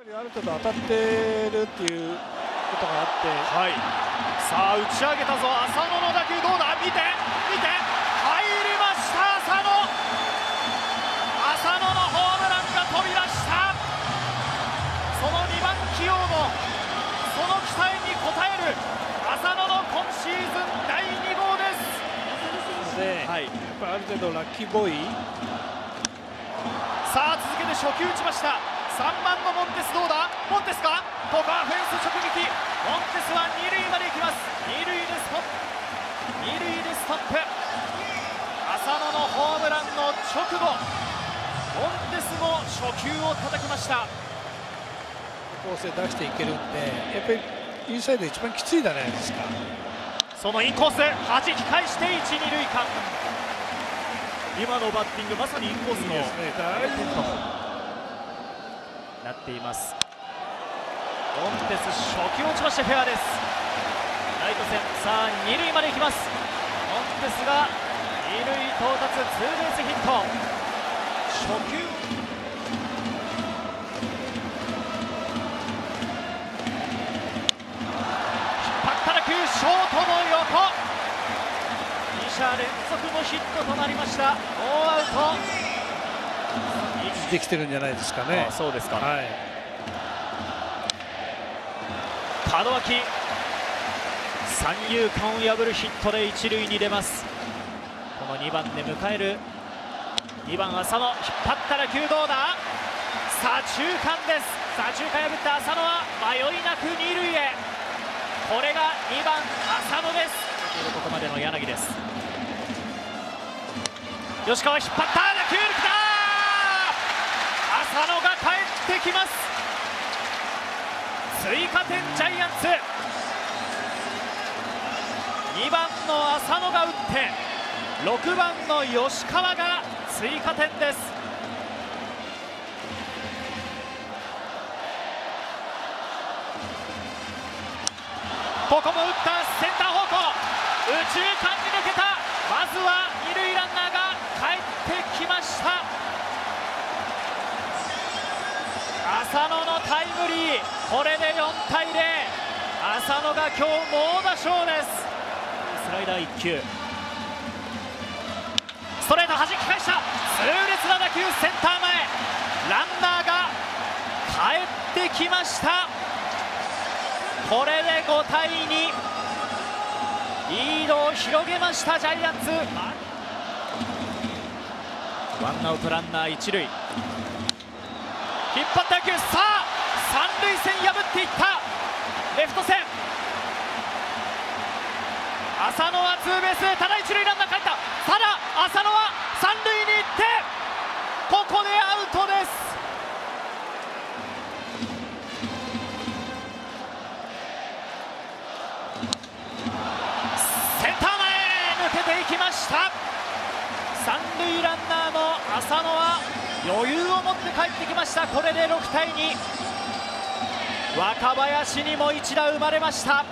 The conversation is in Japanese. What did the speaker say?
ある程度当たってるっていうことがあって。はい。さあ打ち上げたぞ。浅野の打球どうだ？見て見て。入りました浅野。浅野のホームランが飛び出した。その2番起用のその期待に応える浅野の今シーズン第2号です。ので、はい。やっぱりある程度ラッキーボーイ。さあ続けて初球打ちました3番のモンテスどうだ？モンテスか？ここはフェンス直撃。モンテスは二塁まで行きます。二塁でストップ。二塁でストップ。浅野のホームランの直後。モンテスも初球を叩きました。構成出していけるんでやっぱりインサイド一番きついじゃないですか。そのインコース。弾き返して一二塁間。今のバッティングまさにインコースのいいですね。大丈夫なっています。モンテス初球落ちましてフェアです。ライト線さあ二塁まで行きます。モンテスが二塁到達ツーベースヒット。初球。引っ張った打球ショートの横。2者連続のヒットとなりました。ノーアウト。できてるんじゃないですかね。あそうですか。はい。門脇。三遊間を破るヒットで一塁に出ます。この2番で迎える。2番浅野。引っ張った打球どうだ。左中間です。左中間破った浅野は迷いなく二塁へ。これが2番浅野です。ここまでの柳です。吉川引っ張った。打球抜けた浅野が帰ってきます。追加点ジャイアンツ。2番の浅野が打って6番の吉川が追加点です。ここも打ったセンター方向右中間に抜けたまずは二塁ランナーが帰ってきました浅野のタイムリー。これで4対0浅野が今日猛打賞です。スライダー1球。ストレート弾き返した。痛烈な打球センター前。ランナーが帰ってきました。これで5対2リードを広げましたジャイアンツ。ワンアウトランナー一塁引っ張った打球さあ三塁線破っていった。レフト線。浅野はツーベースただ一塁ランナー帰った。ただ浅野は三塁に行ってここでアウトです。センター前抜けていきました。三塁ランナーの浅野は余裕を持って帰ってきました。これで6対2若林にも一打生まれました。